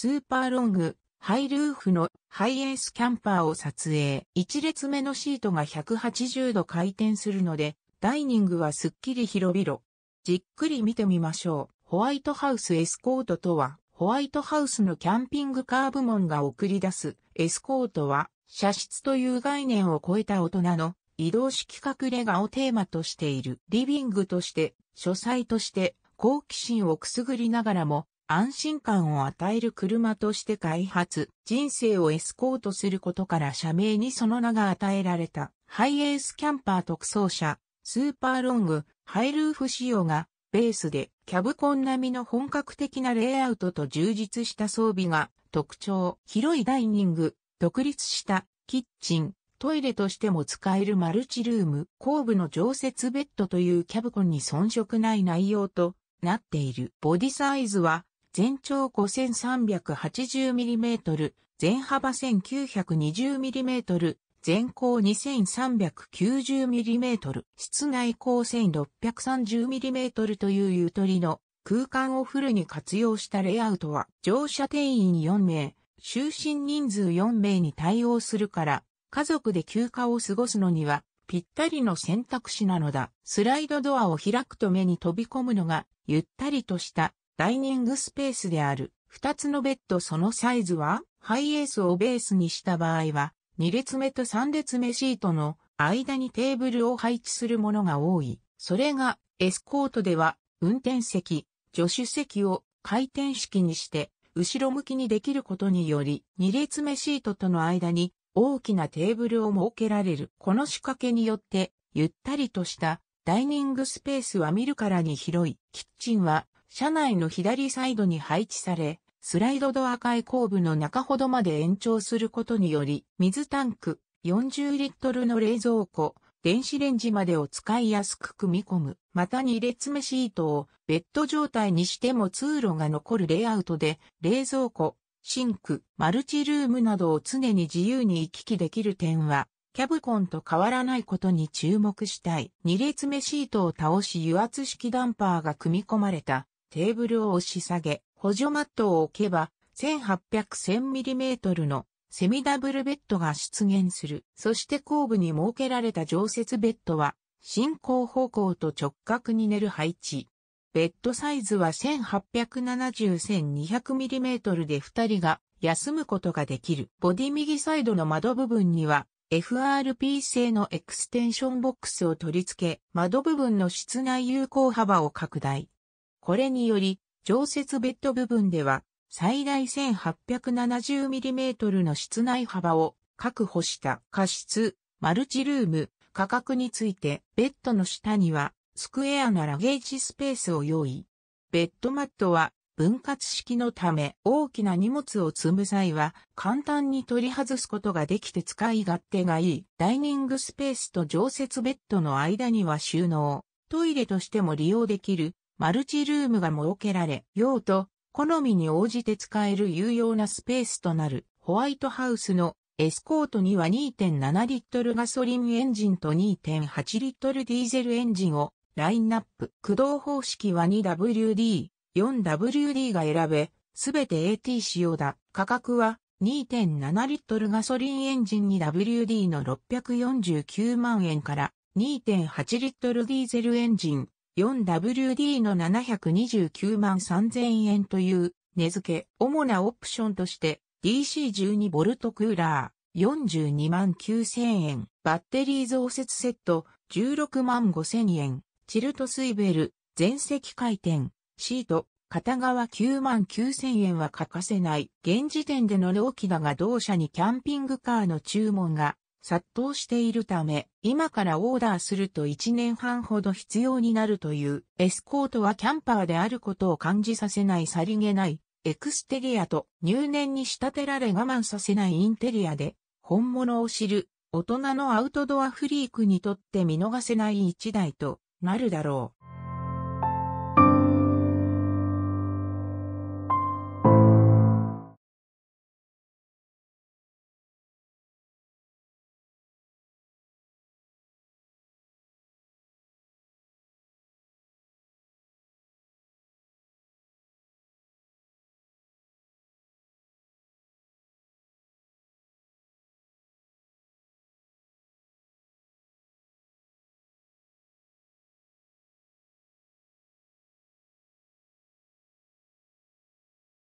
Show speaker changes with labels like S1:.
S1: スーパーロング、ハイルーフのハイエースキャンパーを撮影。一列目のシートが180度回転するので、ダイニングはすっきり広々。じっくり見てみましょう。ホワイトハウスエスコートとは、ホワイトハウスのキャンピングカー部門が送り出すエスコートは、車室という概念を超えた大人の移動式隠れ家をテーマとしている。リビングとして、書斎として、好奇心をくすぐりながらも、安心感を与える車として開発、人生をエスコートすることから社名にその名が与えられた、ハイエースキャンパー特装車、スーパーロング、ハイルーフ仕様が、ベースで、キャブコン並みの本格的なレイアウトと充実した装備が特徴、広いダイニング、独立したキッチン、トイレとしても使えるマルチルーム、後部の常設ベッドというキャブコンに遜色ない内容となっている。ボディサイズは全長 5380mm、全幅 1920mm、全高 2390mm、室内高 1630mm というゆとりの空間をフルに活用したレイアウトは乗車定員4名、就寝人数4名に対応するから、家族で休暇を過ごすのにはぴったりの選択肢なのだ。スライドドアを開くと目に飛び込むのがゆったりとしたダイニングスペースである。二つのベッドそのサイズは、ハイエースをベースにした場合は、二列目と三列目シートの間にテーブルを配置するものが多い。それが、エスコートでは、運転席、助手席を回転式にして、後ろ向きにできることにより、二列目シートとの間に大きなテーブルを設けられる。この仕掛けによって、ゆったりとしたダイニングスペースは見るからに広い。キッチンは車内の左サイドに配置され、スライドドア開後部の中ほどまで延長することにより、水タンク、40リットルの冷蔵庫、電子レンジまでを使いやすく組み込む。また2列目シートをベッド状態にしても通路が残るレイアウトで、冷蔵庫、シンク、マルチルームなどを常に自由に行き来できる点は、キャブコンと変わらないことに注目したい。2列目シートを倒し油圧式ダンパーが組み込まれたテーブルを押し下げ、補助マットを置けば、1800-1000mm のセミダブルベッドが出現する。そして後部に設けられた常設ベッドは、進行方向と直角に寝る配置。ベッドサイズは 1870-1200mm で2人が休むことができる。ボディ右サイドの窓部分には FRP 製のエクステンションボックスを取り付け、窓部分の室内有効幅を拡大。これにより、常設ベッド部分では、最大 1870mm の室内幅を確保した加湿、マルチルーム、価格について、ベッドの下には、スクエアなラゲージスペースを用意。ベッドマットは、分割式のため、大きな荷物を積む際は、簡単に取り外すことができて使い勝手がいい。ダイニングスペースと常設ベッドの間には収納。トイレとしても利用できるマルチルームが設けられ、用途、好みに応じて使える有用なスペースとなるホワイトハウスのエスコートには2.7リットルガソリンエンジンと2.8リットルディーゼルエンジンをラインナップ。駆動方式は 2WD、4WD が選べ、すべて AT 仕様だ。価格は2.7リットルガソリンエンジン 2WD の649万円から2.8リットルディーゼルエンジン 4WD の729万3000円という値付け、主なオプションとして DC12V クーラー42万9000円、バッテリー増設セット16万5000円、チルトスイベル、全席回転、シート、片側9万9000円は欠かせない。現時点での納期だが同社にキャンピングカーの注文が殺到しているため、今からオーダーすると1年半ほど必要になるという、エスコートはキャンパーであることを感じさせないさりげない、エクステリアと入念に仕立てられ我慢させないインテリアで、本物を知る、大人のアウトドアフリークにとって見逃せない一台となるだろう。